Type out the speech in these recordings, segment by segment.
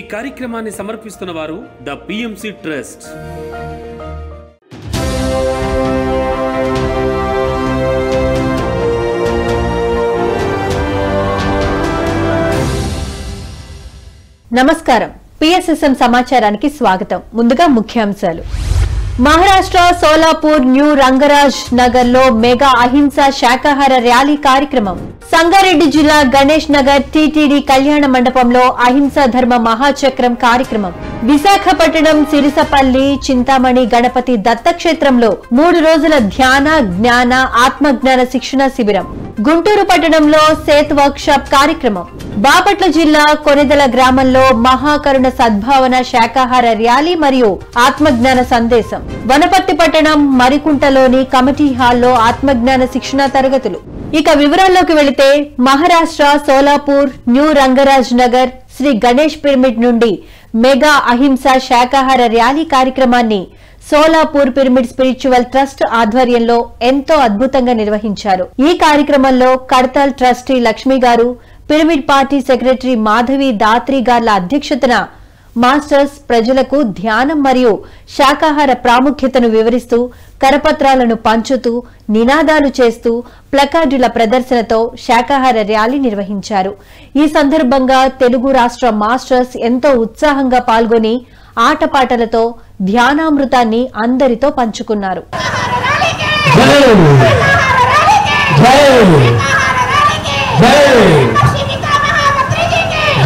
ఈ కార్యక్రమాన్ని సమర్పిస్తున్న వారు ద పిఎంసి ట్రస్ట్. నమస్కారం. పిఎస్ఎస్ఎం సమాచారానికి స్వాగతం. ముందుగా ముఖ్యాంశాలు. మహారాష్ట్ర సోలాపూర్ న్యూ రంగరాజ్ నగర్లో మెగా అహింస శాకాహార ర్యాలీ కార్యక్రమం. సంగారెడ్డి జిల్లా గణేష్ నగర్ టీటీడీ కళ్యాణ మండపంలో అహింస ధర్మ మహాచక్రం కార్యక్రమం. విశాఖపట్నం సిరిసపల్లి చింతామణి గణపతి దత్తక్షేత్రంలో మూడు రోజుల ధ్యాన జ్ఞాన ఆత్మజ్ఞాన శిక్షణ శిబిరం. గుంటూరు పట్టణంలో సేత్ వర్క్షాప్ కార్యక్రమం. బాపట్ల జిల్లా కొనిదల గ్రామంలో మహాకరుణ సద్భావన శాకాహార ర్యాలీ మరియు ఆత్మజ్ఞాన సందేశం. వనపర్తి పట్టణం మరికుంటలోని కమిటీ హాల్లో ఆత్మజ్ఞాన శిక్షణ తరగతులు. ఇక వివరాల్లోకి వెళితే మహారాష్ట్ర సోలాపూర్ న్యూ రంగరాజ్ నగర్ శ్రీ గణేష్ పిరమిడ్ నుండి మెగా అహింస శాకాహార ర్యాలీ కార్యక్రమాన్ని సోలాపూర్ పిరమిడ్ స్పిరిచువల్ ట్రస్ట్ ఆధ్వర్యంలో ఎంతో అద్భుతంగా నిర్వహించారు. ఈ కార్యక్రమంలో కడతాల్ ట్రస్టీ లక్ష్మి గారు pyramid party secretary Madhavi Datri గార్ల అధ్యక్షతన మాస్టర్స్ ప్రజలకు ధ్యానం మరియు శాకాహార ప్రాముఖ్యతను వివరిస్తూ కరపత్రాలను పంచుతూ నినాదాలు చేస్తూ ప్లకార్డుల ప్రదర్శనతో శాకాహార ర్యాలీ నిర్వహించారు. ఈ సందర్భంగా తెలుగు రాష్ట్ర మాస్టర్స్ ఎంతో ఉత్సాహంగా పాల్గొని ఆటపాటలతో ధ్యానామృతాన్ని అందరితో పంచుకున్నారు.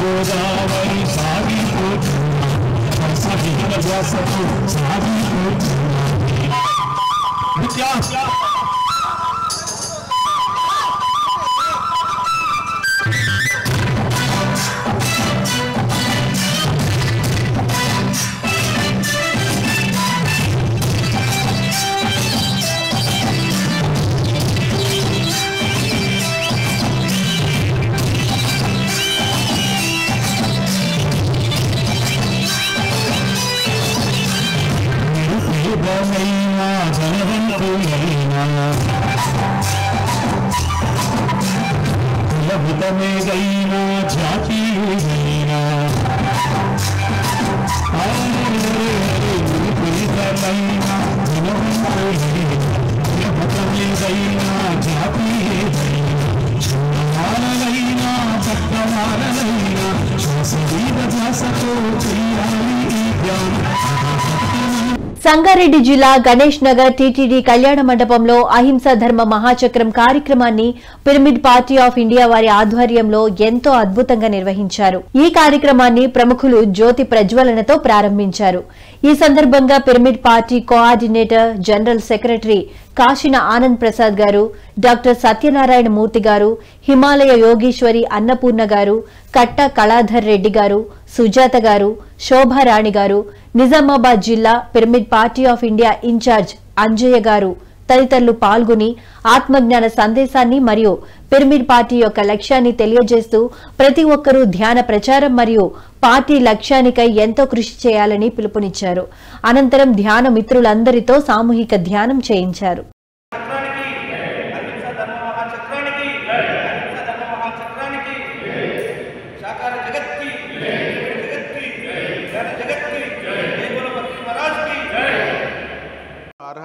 గోదావరి సాగిపోతున్నది సహిత వ్యాసకు సాగిపోతున్నది సంగారెడ్డి జిల్లా గణేష్ నగర్ టీటీడీ కళ్యాణ మండపంలో అహింస ధర్మ మహాచక్రం కార్యక్రమాన్ని పిరమిడ్ పార్టీ ఆఫ్ ఇండియా వారి ఆధ్వర్యంలో ఎంతో అద్భుతంగా నిర్వహించారు. ఈ కార్యక్రమాన్ని ప్రముఖులు జ్యోతి ప్రజ్వలనతో ప్రారంభించారు. ఈ సందర్భంగా pyramid party coordinator general secretary Kasina Anand Prasad గారు డాక్టర్ సత్యనారాయణ మూర్తి గారు హిమాలయ యోగీశ్వరి అన్నపూర్ణ గారు కట్ట కళాధర్ రెడ్డి గారు సుజాత గారు శోభారాణి గారు నిజామాబాద్ జిల్లా pyramid party of India incharge Anjaiah గారు తదితరులు పాల్గొని ఆత్మజ్ఞాన సందేశాన్ని మరియు పిరమిడ్ పార్టీ యొక్క లక్ష్యాన్ని తెలియజేస్తూ ప్రతి ఒక్కరూ ధ్యాన ప్రచారం మరియు పార్టీ లక్ష్యానికై ఎంతో కృషి చేయాలని పిలుపునిచ్చారు. అనంతరం ధ్యాన మిత్రులందరితో సామూహిక ధ్యానం చేయించారు. అహింస ధర్మ మహాచక్రానికి అహింస ధర్మ మహాచక్రానికి శాకార జగత్కి జగత్కి జ్ఞాన జగత్కి దేవుల భక్తి మహారాజ్కి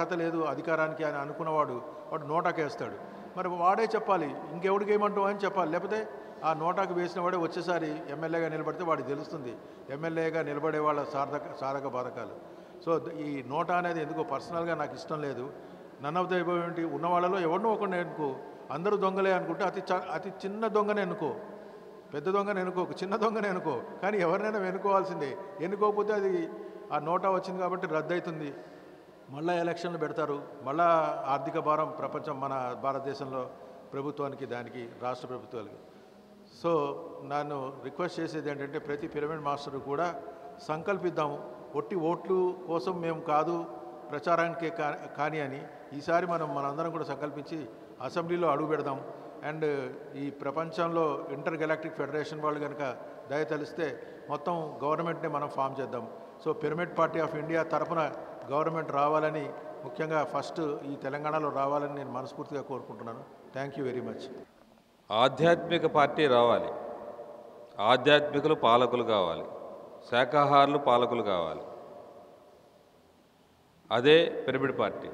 అర్హత లేదు అధికారానికి అని అనుకున్నవాడు వాడు నోటాకేస్తాడు మరి వాడే చెప్పాలి ఇంకెవడికి ఏమంటావు అని చెప్పాలి. లేకపోతే ఆ నోటాకు వేసిన వాడే వచ్చేసారి ఎమ్మెల్యేగా నిలబడితే వాడికి తెలుస్తుంది. ఎమ్మెల్యేగా నిలబడే వాళ్ళ సార్థక సాధక బాధకాలు. సో ఈ నోటా అనేది ఎందుకో పర్సనల్గా నాకు ఇష్టం లేదు. నన్ ఆఫ్ ద ఏంటి? ఉన్న వాళ్ళలో ఎవరినో ఒకరిని ఎన్నుకో. అందరూ దొంగలే అనుకుంటే అతి చ- అతి చిన్న దొంగనే ఎన్నుకో. పెద్ద దొంగను ఎన్నుకో చిన్న దొంగను ఎన్నుకో. కానీ ఎవరినైనా ఎన్నుకోవాల్సిందే. ఎన్నుకోకపోతే అది ఆ నోటా వచ్చింది కాబట్టి రద్దు అవుతుంది మళ్ళా ఎలక్షన్లు పెడతారు. మళ్ళా ఆర్థిక భారం ప్రపంచం మన భారతదేశంలో ప్రభుత్వానికి దానికి రాష్ట్ర ప్రభుత్వాలకి. సో నన్ను రిక్వెస్ట్ చేసేది ఏంటంటే ప్రతి పిరమిడ్ మాస్టర్ కూడా సంకల్పిద్దాము. ఒట్టి ఓట్లు కోసం మేము కాదు ప్రచారానికి కానీ అని ఈసారి మనం మనందరం కూడా సంకల్పించి అసెంబ్లీలో అడుగు పెడదాం అండ్ ఈ ప్రపంచంలో ఇంటర్ గెలాక్టిక్ ఫెడరేషన్ వాళ్ళు కనుక దయ తెలిస్తే మొత్తం గవర్నమెంట్ని మనం ఫామ్ చేద్దాం so pyramid party of India తరపున గవర్నమెంట్ రావాలని ముఖ్యంగా ఫస్ట్ ఈ తెలంగాణలో రావాలని నేను మనస్ఫూర్తిగా కోరుకుంటున్నాను. థ్యాంక్ యూ వెరీ మచ్ ఆధ్యాత్మిక పార్టీ రావాలి. ఆధ్యాత్మికులు పాలకులు కావాలి. శాకాహారులు పాలకులు కావాలి. అదే పిరమిడ్ పార్టీ.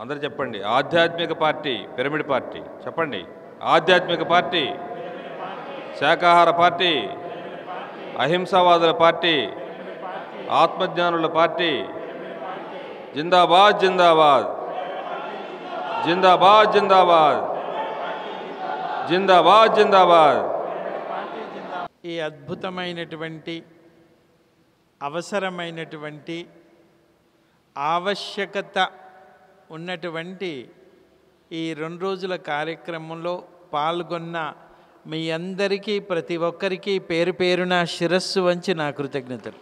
అందరు చెప్పండి ఆధ్యాత్మిక పార్టీ పిరమిడ్ పార్టీ. చెప్పండి ఆధ్యాత్మిక పార్టీ శాకాహార పార్టీ అహింసావాదుల పార్టీ ఆత్మజ్ఞానుల పార్టీ జిందాబాద్ జిందాబాద్. జిందాబాద్ జిందాబాద్. జిందాబాద్ జిందాబాద్. ఈ అద్భుతమైనటువంటి అవసరమైనటువంటి ఆవశ్యకత ఉన్నటువంటి ఈ రెండు రోజుల కార్యక్రమంలో పాల్గొన్న మీ అందరికీ ప్రతి ఒక్కరికి పేరు పేరున శిరస్సు వంచి నా కృతజ్ఞతలు.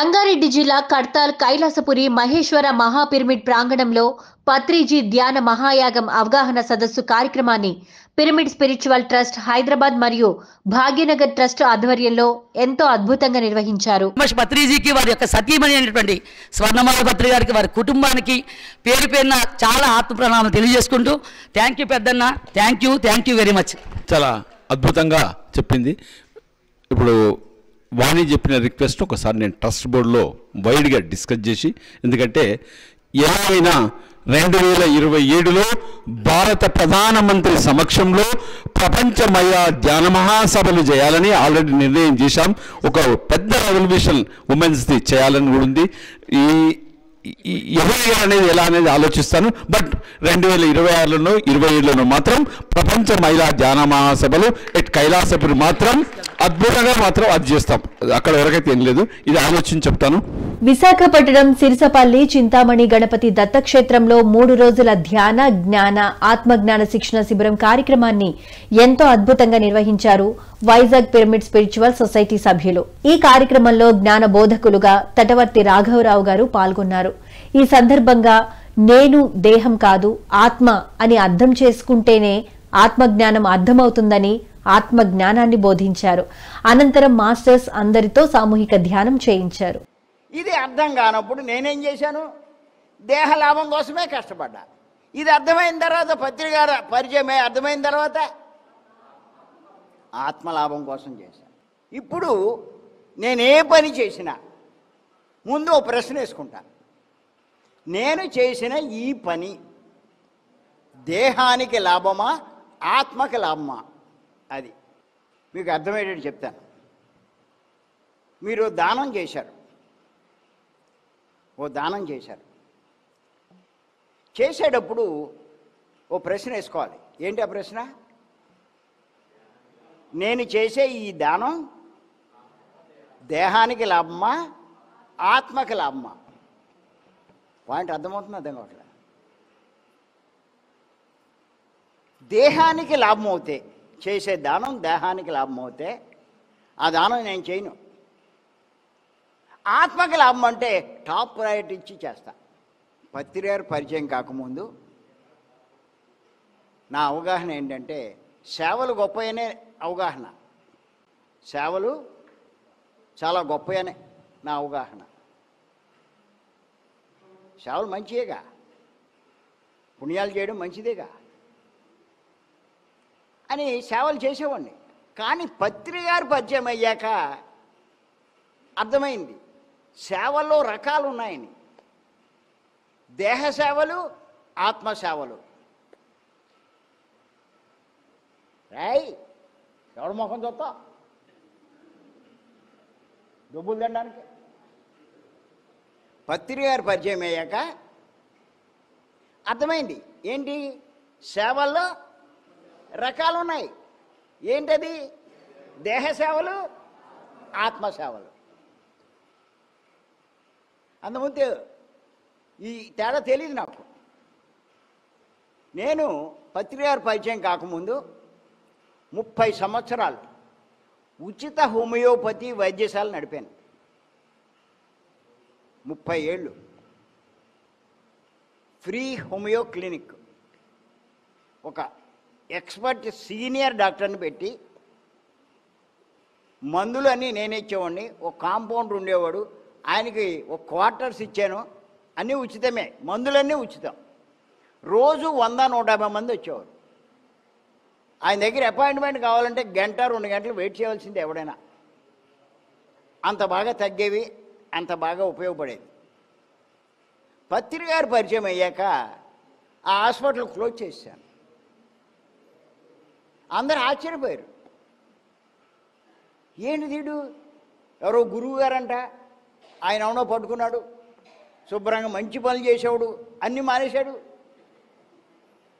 రంగారెడ్డి జిల్లా కడ్తాల్ కైలాసపురి మహేశ్వర మహాపిరమిడ్ ప్రాంగణంలో పత్రిజీ ధ్యాన మహాయాగం అవగాహన సదస్సు కార్యక్రమాన్ని పిరమిడ్ స్పిరిచువల్ ట్రస్ట్ హైదరాబాద్ మరియు భాగ్యనగర్ ట్రస్ట్ ఆధ్వర్యంలో ఎంతో అద్భుతంగా నిర్వహించారు. పత్రిజీకి వారి యొక్క సతీమణి అయినటువంటి స్వర్ణమాల పత్రి గారికి వారి కుటుంబానికి పేరు పేరున చాలా ఆత్మ ప్రణామాలు తెలియజేసుకుంటూ thank you Peddanna thank you thank you very much చాలా అద్భుతంగా చెప్పింది. ఇప్పుడు వాణి చెప్పిన రిక్వెస్ట్ ఒకసారి నేను ట్రస్ట్ బోర్డులో వైడ్గా డిస్కస్ చేసి ఎందుకంటే ఏమైనా రెండు వేల ఇరవై ఏడులో భారత ప్రధానమంత్రి సమక్షంలో ప్రపంచమయ ధ్యాన మహాసభలు చేయాలని ఆల్రెడీ నిర్ణయం చేశాం. ఒక పెద్ద రెవల్యూషన్ ఉమెన్స్ది చేయాలని కూడా ఉంది. ఈ ఈ- ఎవరు అనేది ఎలా అనేది ఆలోచిస్తాను. బట్ రెండు వేల ఇరవై ఆరులోనో ఇరవై ఏడులోనో మాత్రం ప్రపంచ మహిళా ధ్యాన మహాసభలు ఎట్ కైలాసపురి మాత్రం అద్భుతంగా మాత్రం అది చేస్తాం. అక్కడ ఎవరికైతే ఏం లేదు ఇది ఆలోచించి చెప్తాను. విశాఖపట్నం సిరిసపల్లి చింతామణి గణపతి దత్తక్షేత్రంలో మూడు రోజుల ధ్యాన జ్ఞాన ఆత్మజ్ఞాన శిక్షణ శిబిరం కార్యక్రమాన్ని ఎంతో అద్భుతంగా నిర్వహించారు వైజాగ్ పిరమిడ్ స్పిరిచువల్ సొసైటీ సభ్యులు. ఈ కార్యక్రమంలో జ్ఞాన బోధకులుగా తటవర్తి రాఘవరావు గారు పాల్గొన్నారు. ఈ సందర్భంగా నేను దేహం కాదు ఆత్మ అని అర్థం చేసుకుంటేనే ఆత్మజ్ఞానం అర్థమవుతుందని ఆత్మ జ్ఞానాన్ని బోధించారు. అనంతరం మాస్టర్స్ అందరితో సామూహిక ధ్యానం చేయించారు. ఇది అర్థం కానప్పుడు నేనేం చేశాను? దేహ లాభం కోసమే కష్టపడ్డా. ఇది అర్థమైన తర్వాత పత్రిక పరిచయమే అర్థమైన తర్వాత ఆత్మలాభం కోసం చేశాను ఇప్పుడు నేనే పని చేసినా ముందు ఒక ప్రశ్న వేసుకుంటా. నేను చేసిన ఈ పని దేహానికి లాభమా ఆత్మకి లాభమా? అది. మీకు అర్థమయ్యేటట్టు చెప్తాను. మీరు దానం చేశారు. ఓ దానం చేశారు. చేసేటప్పుడు ఓ ప్రశ్న వేసుకోవాలి. ఏంటి ఆ ప్రశ్న? నేను చేసే ఈ దానం దేహానికి లాభమా ఆత్మకి లాభమా? పాయింట్ అర్థమవుతుంది అర్థం కావట్లేదు దేహానికి లాభం అవుతే చేసే దానం దేహానికి లాభం అవుతే ఆ దానం నేను చేయను. ఆత్మకి లాభం అంటే టాప్ ప్రయారిటీ ఇచ్చి చేస్తా. పత్రికారు పరిచయం కాకముందు నా అవగాహన ఏంటంటే సేవలు గొప్పయనే అవగాహన. సేవలు చాలా గొప్పయనే నా అవగాహన. సేవలు మంచియేగా. పుణ్యాలు చేయడం మంచిదేగా. అని సేవలు చేసేవాడిని. కానీ పత్రి గారు పరిచయం అయ్యాక అర్థమైంది. సేవల్లో రకాలు ఉన్నాయని. దేహ సేవలు ఆత్మ సేవలు. రాయ్ ఎవడ ముఖం చూస్తా? డబ్బులు తినడానికి. పత్రి గారు పరిచయం అయ్యాక అర్థమైంది. ఏంటి? సేవల్లో రకాలు ఉన్నాయి ఏంటది? దేహ సేవలు ఆత్మ సేవలు అందుముందు ఈ తేడా తెలియదు నాకు. నేను పత్రికారు పరిచయం కాకముందు ముప్పై సంవత్సరాలు ఉచిత హోమియోపతి వైద్యశాల నడిపాను. ముప్పై ఏళ్ళు. Free homeo clinic. ఒక ఎక్స్పర్ట్ సీనియర్ డాక్టర్ని పెట్టి మందులన్నీ నేనే ఇచ్చేవాడిని. ఒక కాంపౌండర్ ఉండేవాడు. ఆయనకి ఒక క్వార్టర్స్ ఇచ్చాను. అన్నీ ఉచితమే. మందులన్నీ ఉచితం. రోజు వంద నూట యాభై మంది వచ్చేవారు. ఆయన దగ్గర అపాయింట్మెంట్ కావాలంటే గంట రెండు గంటలు వెయిట్ చేయవలసింది ఎవడైనా. అంత బాగా తగ్గేవి అంత బాగా ఉపయోగపడేది పత్రికారు పరిచయం అయ్యాక ఆ హాస్పిటల్ క్లోజ్ చేశాను. అందరు ఆశ్చర్యపోయారు. ఏంటి దీడు? ఎవరో గురువు గారంట. ఆయన అవునో పట్టుకున్నాడు. శుభ్రంగా మంచి పనులు చేసేవాడు. అన్నీ మానేశాడు.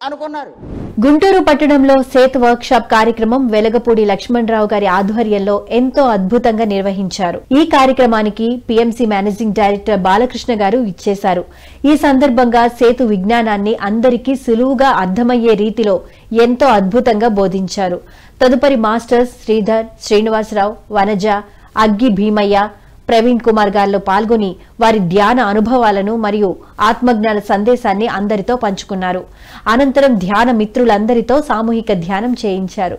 అనుకున్నారు. గుంటూరు పట్టణంలో సేత్ వర్క్షాప్ కార్యక్రమం వెలగపూడి లక్ష్మణరావు గారి ఆధ్వర్యంలో ఎంతో అద్భుతంగా నిర్వహించారు. ఈ కార్యక్రమానికి పీఎంసీ మేనేజింగ్ డైరెక్టర్ బాలకృష్ణ గారు ఇచ్చేశారు. ఈ సందర్భంగా సేతు విజ్ఞానాన్ని అందరికీ సులువుగా అర్థమయ్యే రీతిలో ఎంతో అద్భుతంగా బోధించారు. తదుపరి మాస్టర్స్ శ్రీధర్ శ్రీనివాసరావు వనజ అగ్గి భీమయ్య ప్రవీణ్ కుమార్ గారిలో పాల్గొని వారి ధ్యాన అనుభవాలను మరియు ఆత్మజ్ఞాన సందేశాన్ని అందరితో పంచుకున్నారు. అనంతరం ధ్యాన మిత్రులందరితో సామూహిక ధ్యానం చేయించారు.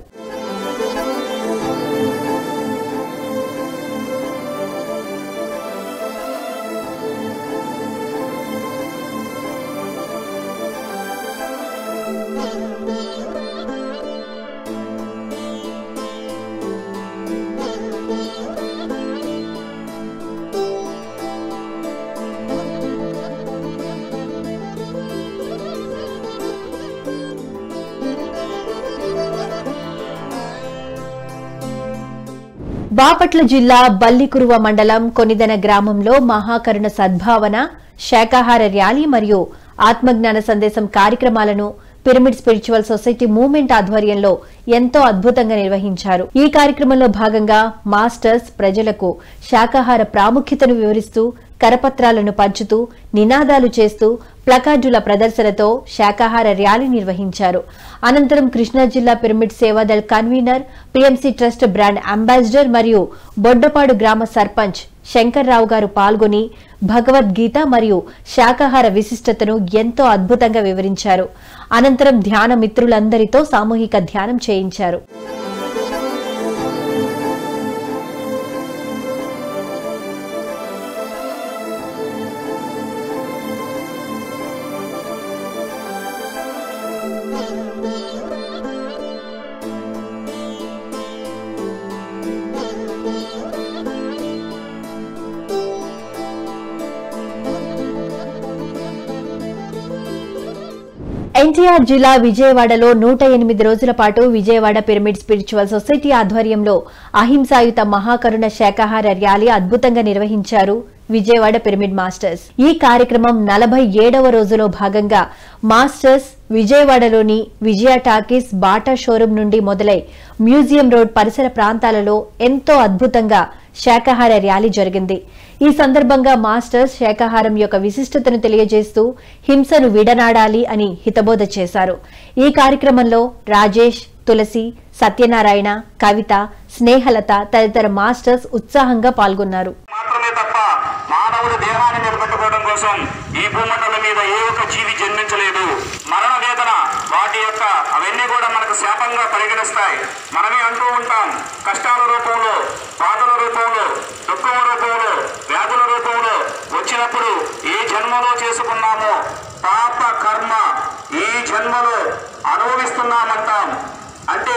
బాపట్ల జిల్లా బల్లికురువ మండలం కొనిదెన గ్రామంలో మహాకరుణ సద్భావన శాకాహార ర్యాలీ మరియు ఆత్మజ్ఞాన సందేశం కార్యక్రమాలను పిరమిడ్ స్పిరిచువల్ సొసైటీ మూవ్మెంట్ ఆధ్వర్యంలో ఎంతో అద్భుతంగా నిర్వహించారు. ఈ కార్యక్రమంలో భాగంగా మాస్టర్స్ ప్రజలకు శాకాహార ప్రాముఖ్యతను వివరిస్తూ కరపత్రాలను పంచుతూ నినాదాలు చేస్తూ ప్లకార్డుల ప్రదర్శనతో శాకాహార ర్యాలీ నిర్వహించారు. అనంతరం కృష్ణా జిల్లా pyramid Sevadal convener PMC trust brand ambassador మరియు బొడ్డపాడు గ్రామ సర్పంచ్ శంకర్రావు గారు పాల్గొని భగవద్గీత మరియు శాకాహార విశిష్టతను ఎంతో అద్భుతంగా వివరించారు. అనంతరం ధ్యాన మిత్రులందరితో సామూహిక ధ్యానం చేయించారు. ఎన్టీఆర్ జిల్లా విజయవాడలో నూట ఎనిమిది రోజుల పాటు విజయవాడ పిరమిడ్ స్పిరిచువల్ సొసైటీ ఆధ్వర్యంలో అహింసాయుత మహాకరుణ శాకాహార ర్యాలీ అద్భుతంగా నిర్వహించారు విజయవాడ పిరమిడ్ మాస్టర్స్. ఈ కార్యక్రమం నలభై ఏడవ రోజులో భాగంగా మాస్టర్స్ విజయవాడలోని విజయ టాకీస్ బాటా షోరూం నుండి మొదలై మ్యూజియం రోడ్ పరిసర ప్రాంతాలలో ఎంతో అద్భుతంగా శాకాహార ర్యాలీ జరిగింది. ఈ సందర్భంగా మాస్టర్స్ శాకాహారం యొక్క విశిష్టతను తెలియజేస్తూ హింసను విడనాడాలి అని హితబోధ చేశారు. ఈ కార్యక్రమంలో రాజేష్ తులసి సత్యనారాయణ కవిత స్నేహలత తదితర మాస్టర్స్ ఉత్సాహంగా పాల్గొన్నారు. మానవుడు దేహాన్ని నిలబెట్టుకోవడం కోసం ఈ భూమండలం మీద ఏ ఒక్క జీవి జన్మించలేదు. మరణ వేదన వాటి యొక్క అవన్నీ కూడా మనకు శాపంగా పరిగణిస్తాయి. మనమే అంటూ ఉంటాం కష్టాల రూపంలో బాధల రూపంలో దుఃఖం రూపంలో వ్యాధుల రూపంలో వచ్చినప్పుడు ఏ జన్మలో చేసుకున్నామో. పాప కర్మ ఈ జన్మలో అనుభవిస్తున్నామంటాం. అంటే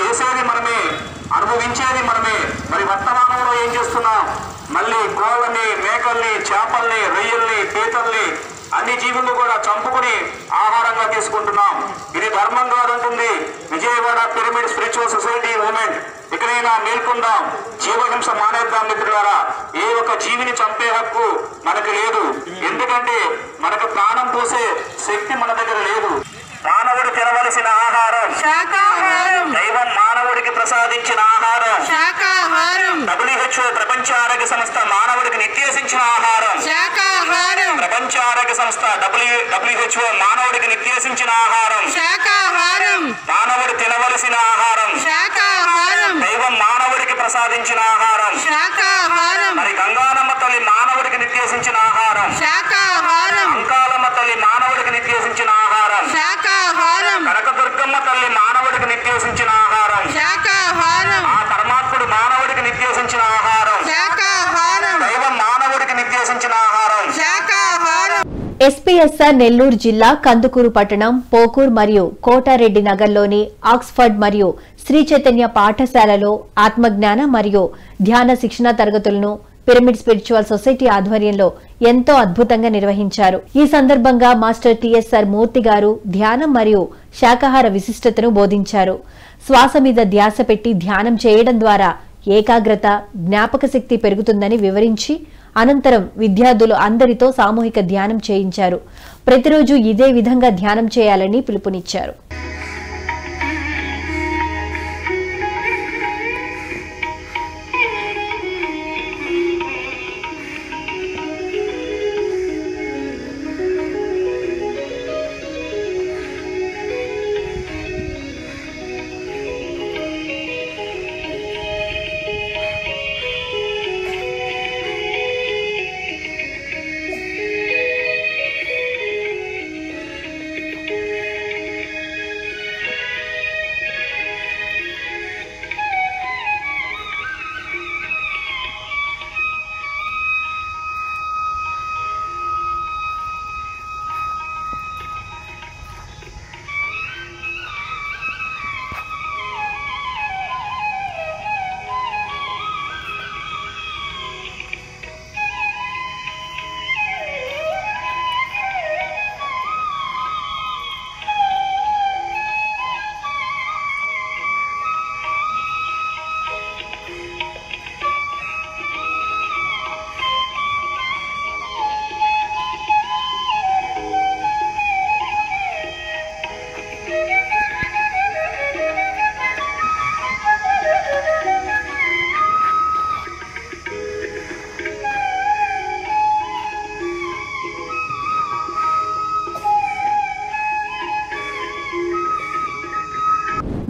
చేసేది మనమే అనుభవించేది మనమే. మరి వర్తమానంలో ఏం చేస్తున్నాం? మళ్ళీ కోళ్ళని మేకల్ని చేపల్ని రొయ్యల్ని పీతల్ని అన్ని జీవులు కూడా చంపుకుని ఆహారంగా తీసుకుంటున్నాం. ఇది ధర్మం కాదంటుంది. Vijayawada pyramid spiritual society movement ఇకనైనా మేల్కొందాం. జీవహింస మానేద్దాం మిత్రులారా. ఏ ఒక్క జీవిని చంపే హక్కు మనకు లేదు. ఎందుకంటే మనకు ప్రాణం పోసే శక్తి మన దగ్గర లేదు. మానవుడు తినవలసిన ఆహారం. శాకాహారం. దైవం మానవుడికి ప్రసాదించిన ఆహారం. శాకాహారం. డబ్ల్యూహెచ్ఓ ప్రపంచ ఆరోగ్య సంస్థ మానవుడికి నిర్దేశించిన ఆహారం. ప్రపంచ ఆరోగ్య సంస్థ డబ్ల్యూ డబ్ల్యూహెచ్ఓ మానవుడికి నిర్దేశించిన ఆహారం. శాకాహారం మానవుడు తినవలసిన ఆహారం. శాకాహారం దైవం మానవుడికి ప్రసాదించిన ఆహారం. శాకాహారం మరి గంగానమ్మ తల్లి మానవుడికి నిర్దేశించిన ఆహారం. శాకాహారం అంకాలమ్మ తల్లి మానవుడికి నిర్దేశించిన ఆహారం. శాకాహారం కనకదుర్గమ్మ తల్లి మానవుడికి నిర్దేశించిన ఆహారం శాకాహారం ఆ పరమాత్ముడు మానవుడికి నిర్దేశించిన ఆహారం శాకాహారం దైవం మానవుడికి నిర్దేశించిన ఆహారం శాకాహారం ఎస్పీఎస్ఆర్ నెల్లూరు జిల్లా కందుకూరు పట్టణం పోకూర్ మరియు కోటారెడ్డి నగర్లోని ఆక్స్ఫర్డ్ మరియు శ్రీ చైతన్య పాఠశాలలో ఆత్మజ్ఞాన మరియు ధ్యాన శిక్షణ తరగతులను పిరమిడ్ స్పిరిచువల్ సొసైటీ ఆధ్వర్యంలో ఎంతో అద్భుతంగా నిర్వహించారు. ఈ సందర్భంగా మాస్టర్ టిఎస్ఆర్ మూర్తి గారు ధ్యానం మరియు శాకాహార విశిష్టతను బోధించారు. శ్వాస మీద ధ్యాస పెట్టి ధ్యానం చేయడం ద్వారా ఏకాగ్రత జ్ఞాపక శక్తి పెరుగుతుందని వివరించి అనంతరం విద్యార్థులు అందరితో సామూహిక ధ్యానం చేయించారు. ప్రతిరోజు ఇదే విధంగా ధ్యానం చేయాలని పిలుపునిచ్చారు.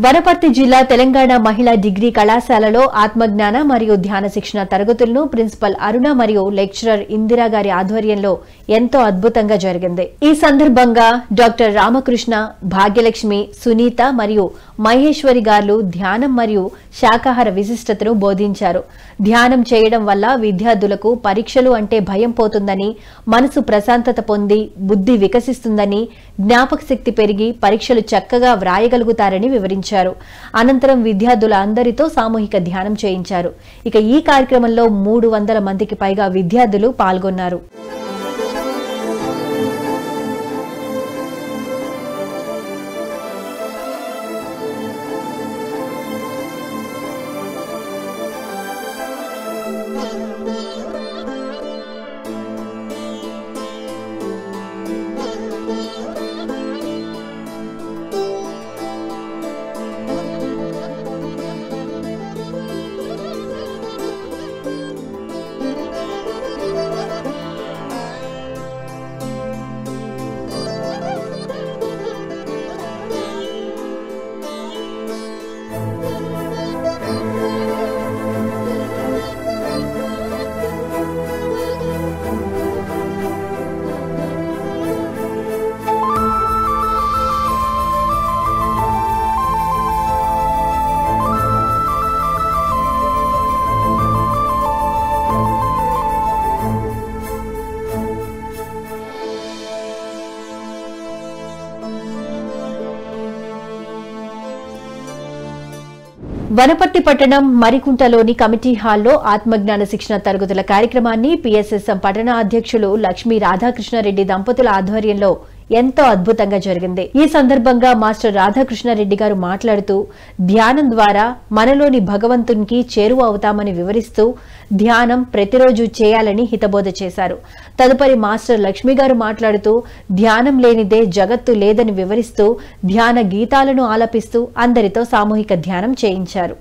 వనపర్తి జిల్లా తెలంగాణ మహిళా డిగ్రీ కళాశాలలో ఆత్మజ్ఞాన మరియు ధ్యాన శిక్షణ తరగతులను ప్రిన్సిపల్ అరుణ మరియు లెక్చరర్ ఇందిరా గారి ఆధ్వర్యంలో ఎంతో అద్భుతంగా జరిగింది. ఈ సందర్భంగా డాక్టర్ రామకృష్ణ భాగ్యలక్ష్మి సునీత మరియు మహేశ్వరి గారు ధ్యానం మరియు శాకాహార విశిష్టతను బోధించారు. ధ్యానం చేయడం వల్ల విద్యార్థులకు పరీక్షలు అంటే భయం పోతుందని మనసు ప్రశాంతత పొంది బుద్ధి వికసిస్తుందని జ్ఞాపక శక్తి పెరిగి పరీక్షలు చక్కగా వ్రాయగలుగుతారని వివరించారు. అనంతరం విద్యార్థుల అందరితో సామూహిక ధ్యానం చేయించారు. ఇక ఈ కార్యక్రమంలో మూడు వందల మందికి పైగా విద్యార్థులు పాల్గొన్నారు. వనపర్తి పట్టణం మరికుంటలోని కమిటీ హాల్లో ఆత్మజ్ఞాన శిక్షణ తరగతుల కార్యక్రమాన్ని పిఎస్ఎస్ఎం పట్టణ అధ్యక్షులు లక్ష్మీ రాధాకృష్ణారెడ్డి దంపతుల ఆధ్వర్యంలో ఎంతో అద్భుతంగా జరిగింది. ఈ సందర్భంగా మాస్టర్ రాధాకృష్ణారెడ్డి గారు మాట్లాడుతూ ధ్యానం ద్వారా మనలోని భగవంతునికి చేరువ అవుతామని వివరిస్తూ ధ్యానం ప్రతిరోజు చేయాలని హితబోధ చేశారు. తదుపరి మాస్టర్ లక్ష్మి గారు మాట్లాడుతూ ధ్యానం లేనిదే జగత్తు లేదని వివరిస్తూ ధ్యాన గీతాలను ఆలపిస్తూ అందరితో సామూహిక ధ్యానం చేయించారు.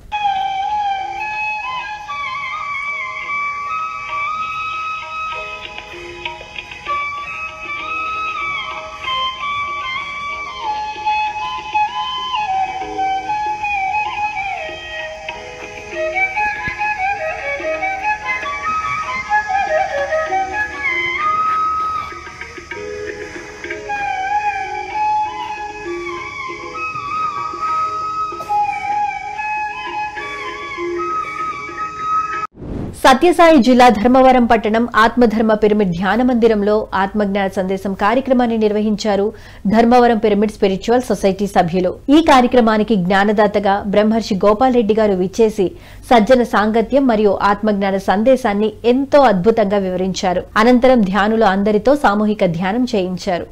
సత్యసాయి జిల్లా ధర్మవరం పట్టణం ఆత్మధర్మ పిరమిడ్ ధ్యాన మందిరంలో ఆత్మజ్ఞాన సందేశం కార్యక్రమాన్ని నిర్వహించారు ధర్మవరం పిరమిడ్ స్పిరిచువల్ సొసైటీ సభ్యులు. ఈ కార్యక్రమానికి జ్ఞానదాతగా బ్రహ్మర్షి గోపాల్రెడ్డి గారు విచ్చేసి సజ్జన సాంగత్యం మరియు ఆత్మజ్ఞాన సందేశాన్ని ఎంతో అద్భుతంగా వివరించారు. అనంతరం ధ్యానులు అందరితో సామూహిక ధ్యానం చేయించారు.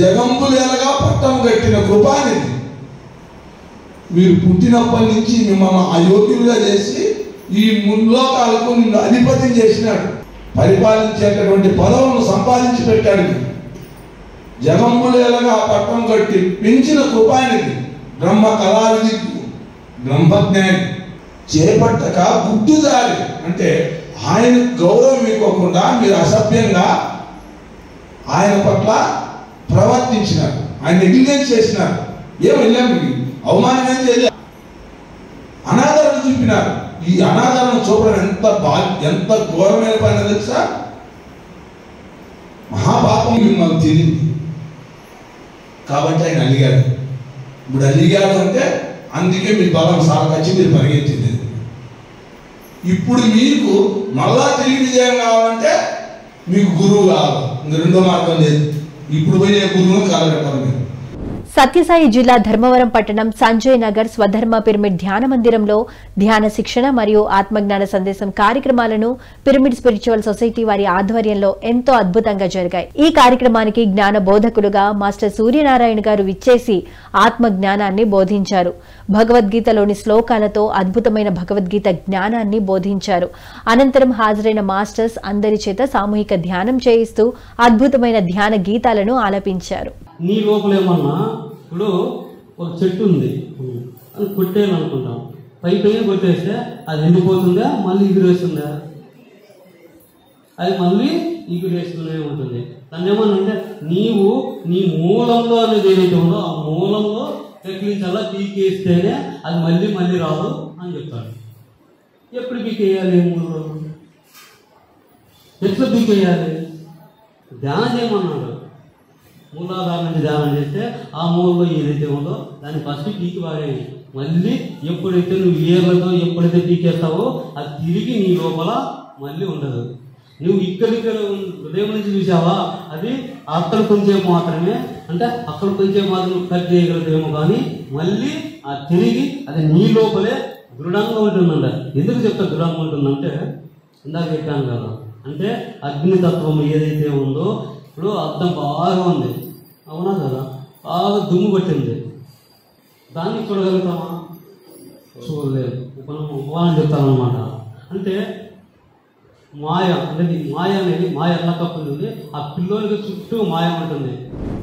జగంబులేలగా పట్టం కట్టిన కృపానిధి. మీరు పుట్టినప్పటి నుంచి మిమ్మల్ని అయోగ్యులుగా చేసి ఈ ముల్లోకాలకు నిన్ను అధిపతి చేసినాడు. పరిపాలించేటటువంటి పదవులను సంపాదించి పెట్టాడు మీకు. జగంబులేలగా పట్టం కట్టి పెంచిన కృపానిధి బ్రహ్మ కళావిధి బ్రహ్మజ్ఞాని చేపట్టక గుడ్డుదారి అంటే ఆయన గౌరవం ఇవ్వకుండా మీరు అసభ్యంగా ఆయన పట్ల ప్రవర్తించినారు. ఆయన నెగ్లిజెన్స్ చేసినారు. ఏం వెళ్ళాం మీకు అవమానం ఏం అనాధారం అనాదరణ చూపినారు. ఈ అనాదరణ చూపడం ఎంత బా ఎంత ఘోరమైన పని తెలుసా? మహాపాపం మిమ్మల్ని తిరిగింది. కాబట్టి ఆయన అలిగాడు. ఇప్పుడు అలిగాడు అంటే అందుకే మీ బలం సాగచ్చి మీరు పరిగెత్తింది. ఇప్పుడు మీకు మళ్ళా తిరిగి విజయం కావాలంటే మీకు గురువు కావాలి. ఇంక రెండో మార్గం లేదు. ఇప్పుడు పోయి గురువును కలగట్టాలి సత్యసాయి జిల్లా ధర్మవరం పట్టణం సంజయ్ నగర్ స్వధర్మ పిరమిడ్ ధ్యాన మందిరంలో ధ్యాన శిక్షణ మరియు ఆత్మజ్ఞాన సందేశం కార్యక్రమాలను పిరమిడ్ స్పిరిచువల్ సొసైటీ వారి ఆధ్వర్యంలో ఎంతో అద్భుతంగా జరిగాయి. ఈ కార్యక్రమానికి జ్ఞాన బోధకులుగా మాస్టర్ సూర్యనారాయణ గారు విచ్చేసి ఆత్మ జ్ఞానాన్ని బోధించారు. భగవద్గీతలోని శ్లోకాలతో అద్భుతమైన భగవద్గీత జ్ఞానాన్ని బోధించారు. అనంతరం హాజరైన మాస్టర్స్ అందరి చేత సామూహిక ధ్యానం చేయిస్తూ అద్భుతమైన ధ్యాన గీతాలను ఆలపించారు. నీ లోపలేమన్నా ఇప్పుడు ఒక చెట్టు ఉంది. అది కొట్టేయాలి అనుకుంటాం పై పైన కొట్టేస్తే అది ఎండిపోతుందా? మళ్ళీ ఎగురేస్తుందా? అది మళ్ళీ ఎగురేస్తూనే ఉంటుంది. దాన్ని ఏమన్నా అంటే నీవు నీ మూలంలో అనేది ఏదైతే ఉందో ఆ మూలంలో తగ్గించాలా పీకేస్తేనే అది మళ్ళీ మళ్ళీ రాదు అని చెప్తాడు ఎప్పుడు పీకేయాలి మూలంలో? ఎట్లా పీకేయాలి? ధ్యానం చేయమన్నాడు మూలాధార నుంచి ధ్యానం చేస్తే ఆ మూలలో ఏదైతే ఉందో దాన్ని ఫస్ట్ పీకి పారేయి మళ్ళీ ఎప్పుడైతే నువ్వు ఏర్లతో ఎప్పుడైతే పీకేస్తావో అది తిరిగి నీ లోపల మళ్ళీ ఉండదు. నువ్వు ఇక్కడిక్కడ హృదయం నుంచి చూసావా? అది అక్కడ కొంచెం మాత్రమే అంటే అక్కడ కొంచెం మాత్రం కట్ చేయగలదేమో కానీ మళ్ళీ ఆ తిరిగి అది నీ లోపలే దృఢంగా ఉంటుందంట. ఎందుకు చెప్తా దృఢంగా ఉంటుందంటే ఇందాక చెప్పాను కదా అంటే అగ్నితత్వం ఏదైతే ఉందో ఇప్పుడు అర్థం బాగా ఉంది. అవునా కదా బాగా దుమ్ము పట్టింది దాన్ని చూడగలుగుతామా చూడలేదు మనం ఉపమానం చెప్తామన్నమాట అంటే మాయ మాయ అనేది మాయ ఆ పిల్లోనికి చుట్టూ మాయ ఉంటుంది.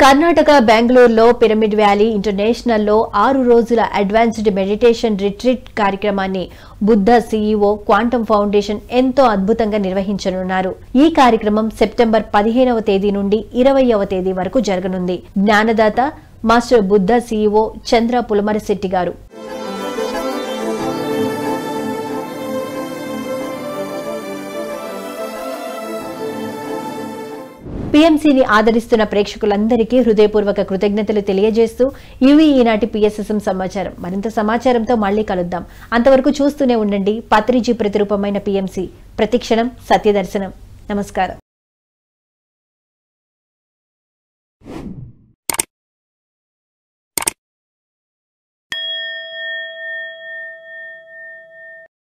కర్ణాటక బెంగళూరులో పిరమిడ్ వ్యాలీ ఇంటర్నేషనల్లో ఆరు రోజుల అడ్వాన్స్డ్ మెడిటేషన్ రిట్రీట్ కార్యక్రమాన్ని బుద్ధ సీఈఓ క్వాంటమ్ ఫౌండేషన్ ఎంతో అద్భుతంగా నిర్వహించనున్నారు. ఈ కార్యక్రమం సెప్టెంబర్ పదిహేనవ తేదీ నుండి ఇరవయవ తేదీ వరకు జరగనుంది. జ్ఞానదాత మాస్టర్ బుద్ధ సీఈఓ చంద్ర పులమరశెట్టి గారు. పీఎంసీని ఆదరిస్తున్న ప్రేక్షకులందరికీ హృదయపూర్వక కృతజ్ఞతలు తెలియజేస్తూ ఇవి ఈనాటి పిఎస్ఎస్ఎం సమాచారం. మరింత సమాచారంతో మళ్ళీ కలుద్దాం. అంతవరకు చూస్తూనే ఉండండి. పత్రిజీ ప్రతిరూపమైన పీఎంసీ. ప్రతిక్షణం సత్యదర్శనం. నమస్కారం.